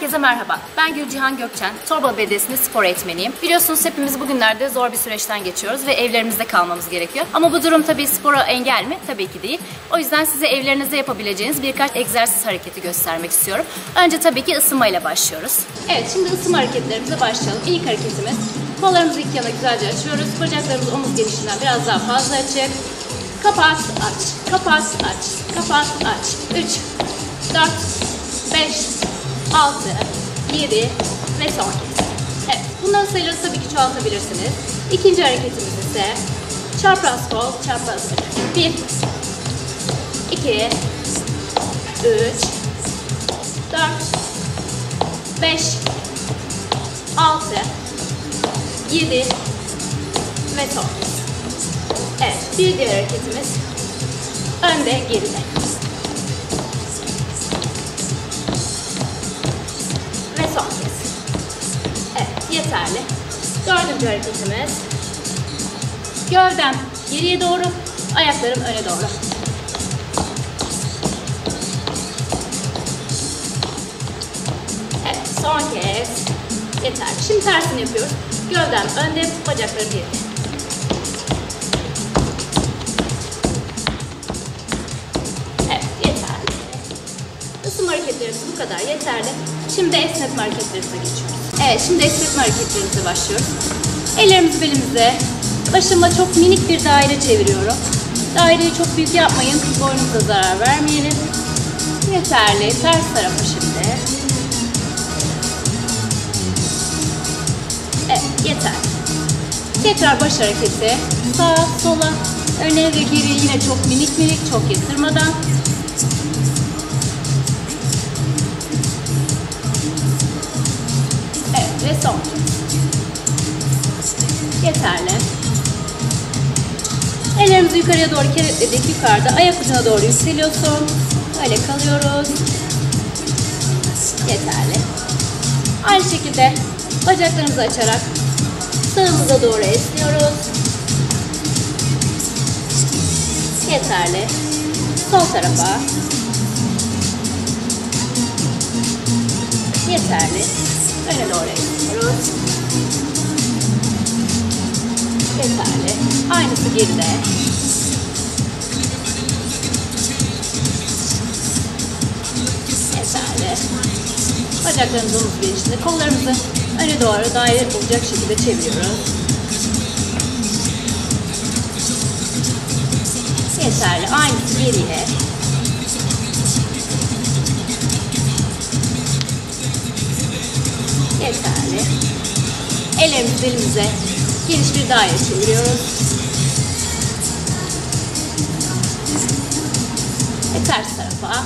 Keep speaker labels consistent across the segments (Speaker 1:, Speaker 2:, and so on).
Speaker 1: Herkese merhaba. Ben Gülcihan Gökçen. Torbalı Belediyesi'nde spor eğitmeniyim. Biliyorsunuz hepimiz bugünlerde zor bir süreçten geçiyoruz ve evlerimizde kalmamız gerekiyor. Ama bu durum tabii spora engel mi? Tabii ki değil. O yüzden size evlerinizde yapabileceğiniz birkaç egzersiz hareketi göstermek istiyorum. Önce tabii ki ısınmayla başlıyoruz. Evet, şimdi ısınma hareketlerimize başlayalım. İlk hareketimiz kollarımızı iki yana güzelce açıyoruz. Bacaklarımız omuz genişliğinden biraz daha fazla açık. Kapat, aç. Kapat, aç. Kapat, aç. 3, 4, 5, 6, 7 ve son kez. Evet, bunların sayıları tabii ki çoğaltabilirsiniz. İkinci hareketimiz ise çapraz kol, çapraz bacak. 1, 2, 3, 4, 5, 6, 7 ve son kez. Evet, bir diğer hareketimiz önde, geride. Yeterli. Dördüncü hareketimiz. Gövdem geriye doğru, ayaklarım öne doğru. Evet, son kez. Yeterli. Şimdi tersini yapıyoruz. Gövdem önde, bacaklarım geride. Hareketlerimiz bu kadar yeterli. Şimdi esnetme hareketlerimize geçiyoruz. Evet, şimdi esnetme hareketlerimize başlıyoruz. Ellerimizi belimize, başıma çok minik bir daire çeviriyorum. Daireyi çok büyük yapmayın, boynunuza zarar vermeyelim. Yeterli. Ters tarafa şimdi. Evet, yeter. Tekrar baş hareketi. Sağa, sola, öne ve geri yine çok minik minik, çok yatırmadan. Son. Yeterli. Ellerimizi yukarıya doğru kilitledik. Yukarıda ayak ucuna doğru yükseliyorsun. Öyle kalıyoruz. Yeterli. Aynı şekilde bacaklarımızı açarak sağımıza doğru esniyoruz. Yeterli. Sol tarafa. Yeterli. Esniyoruz. Yeterli. Aynısı geride. Yeterli. Bacaklarımızı omuz genişliğinde, kollarımızı öne doğru daire olacak şekilde çeviriyoruz. Yeterli. Aynısı geriye. Yeterli. Ellerimizi belimize geniş bir daire çeviriyoruz. Ve ters tarafa.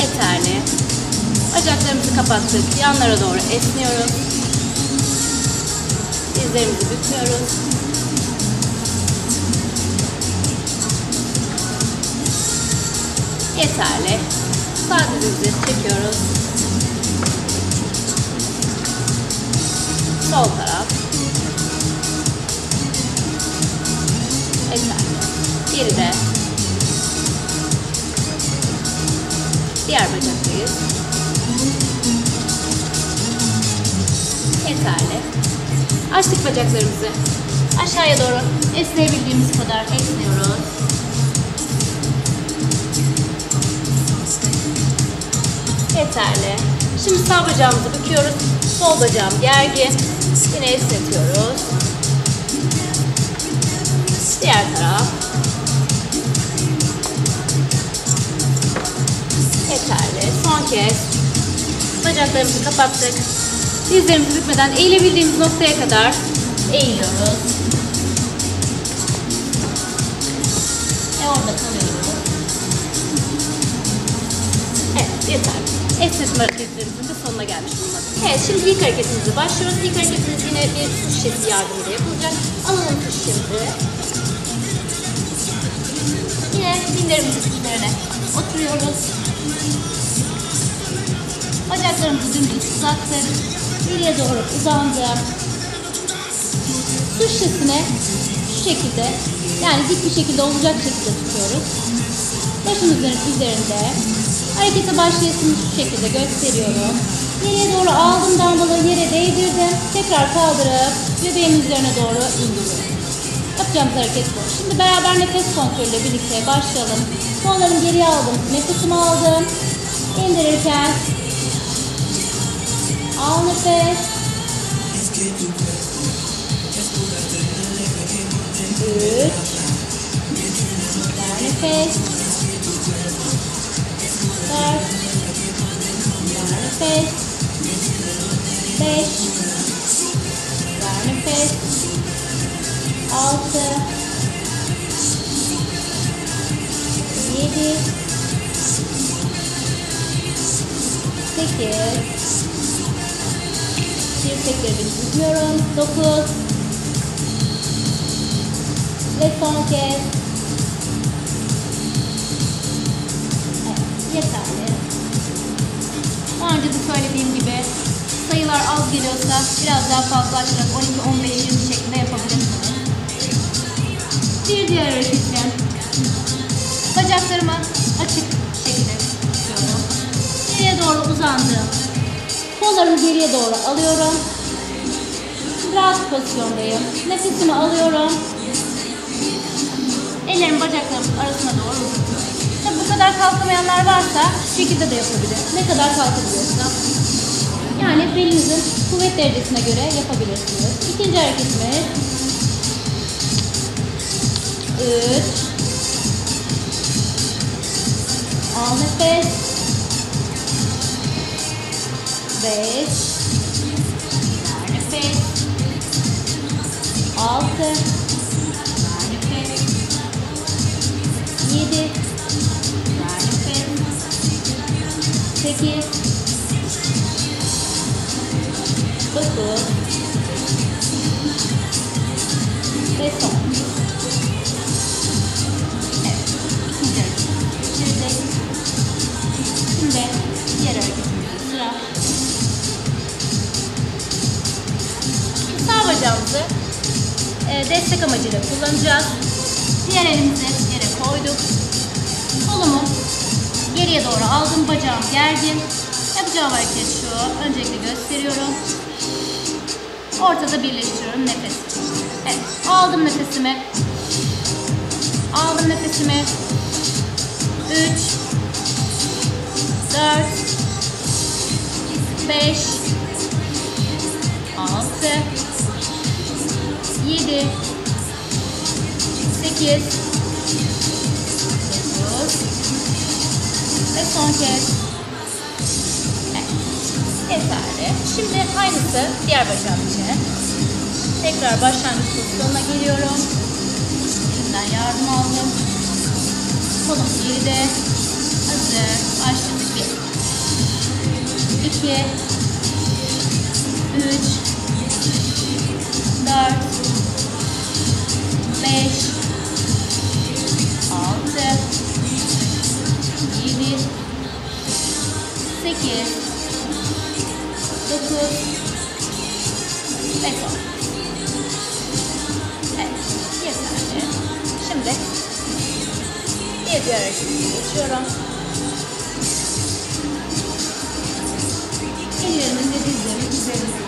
Speaker 1: Yeterli. Bacaklarımızı kapattık. Yanlara doğru esniyoruz. Dizlerimizi büküyoruz. Yeterli. Sağ dizimizi çekiyoruz. Sol taraf. Yeterli. Geride. Diğer bacaktayız. Yeterli. Açtık bacaklarımızı. Aşağıya doğru esneyebildiğimiz kadar esniyoruz. Yeterli. Şimdi sağ bacağımızı büküyoruz. Sol bacağım gergin. Yine esnetiyoruz. Diğer taraf. Yeterli. Son kez. Bacaklarımızı kapattık. Dizlerimizi bükmeden eğilebildiğimiz noktaya kadar eğiliyoruz. Ve orada kalıyoruz. Evet, yeterli. Esnetme hareketlerimizin de sonuna gelmiş bulunmadık. Evet, şimdi ilk hareketimize başlıyoruz. İlk hareketimiz yine bir su şişesi yardımıyla yapılacak. Alalım su şişemizi. Yine dinlerimizin üstlerine oturuyoruz. Bacaklarımızı dümdüz uzattık. Geriye doğru uzandık. Su şişesine şu şekilde yani dik bir şekilde olacak şekilde tutuyoruz. Başımızın üzerinde. Harekete başlayasını şu şekilde gösteriyorum. Geriye doğru aldım dumbbell'ı yere değdirdim. Tekrar kaldırıp göbeğimin üzerine doğru indiriyorum. Yapacağımız hareket bu. Şimdi beraber nefes kontrolüyle birlikte başlayalım. Kollarımı geriye aldım. Nefesimi aldım. İndirirken al nefes. Üç. Ver nefes. Dört. Ver nefes. Beş. Ver nefes. Altı. Yedi. Sekiz. Dirseklerimi tutuyorum. Dokuz. Ve son kez. Yeterli. Daha önce de söylediğim gibi sayılar az geliyorsa biraz daha fazla açarak 12, 15, 20 şeklinde yapabilirsiniz. Bir diğer hareketim. Bacaklarımı açık şekilde tutuyorum. Geriye doğru uzandım. Kollarımı geriye doğru alıyorum. Rahat pozisyondayım. Nefesimi alıyorum. Ellerimi bacaklarımın arasına doğru uzatıyorum. Bu kadar kalkamayanlar varsa şu şekilde de yapabilir. Ne kadar kalkabiliyorsa. Yani belinizin kuvvet derecesine göre yapabilirsiniz. İkinci hareketimiz. Üç. Al nefes. Beş. Altı. Sekiz. Dokuz. Ve son. Evet. İkinci hareket. Bitirdik. Şimdi. Sağ bacağımızı e, destek amacıyla kullanacağız. Diğer elimizi yere koyduk. Kolumu geriye doğru aldım. Bacağım gergin. Yapacağım hareket şu. Öncelikle gösteriyorum. Ortada birleştiriyorum nefes. Evet. Aldım nefesimi. Aldım nefesimi. 3 4 5 6 7 8 ve son kez evet. yeterli. Şimdi aynısı diğer bacağım için. Tekrar başlangıç pozisyonuna geliyorum. Şimdiden yardım aldım. Kolum geride. Hazır. Başladık. 1 2 3 4 5 6 7 8 9 ve son. Evet, yeterli. Şimdi bir diğer hareketine geçiyorum. Ellerimizi dizlerin üzerinde.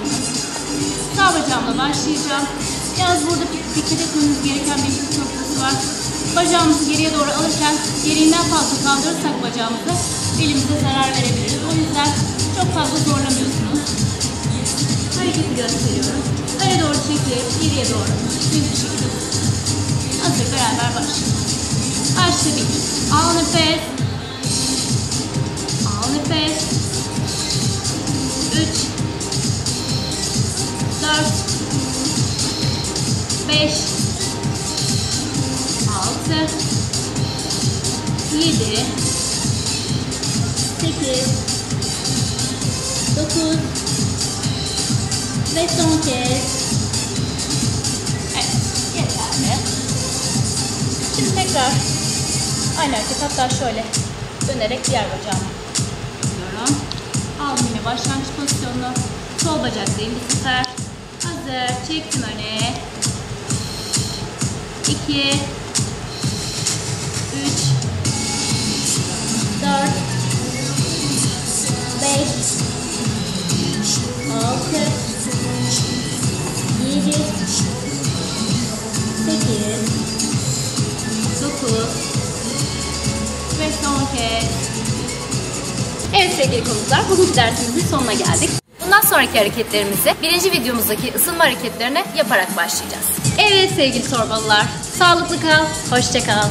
Speaker 1: Sağ bacağımla başlayacağım. Yalnız burada dikkat etmemiz gereken bir püf noktası var. Bacağımızı geriye doğru alırken gereğinden fazla kaldırırsak bacağımızı elimize zarar verebiliriz. O yüzden çok fazla zorlamıyorsunuz. Hareketi gösteriyorum. Öne doğru çekip geriye doğru düz bir şekilde. Hazır beraber başlayalım. Başladık. Al nefes. Al nefes. 7 8 9 ve son kez evet yeterli. Şimdi tekrar aynı hareket hatta şöyle dönerek diğer bacağımı yapıyorum. Aldım yine başlangıç pozisyonunu. Sol bacaktayım bu sefer. Hazır çektim öne. 2 altı, yedi, sekiz, dokuz ve son kez. Evet sevgili konuklar, bugünkü dersimizin sonuna geldik. Bundan sonraki hareketlerimizi birinci videomuzdaki ısınma hareketlerine yaparak başlayacağız. Evet sevgili torbalılar, sağlıklı kal, hoşça kal.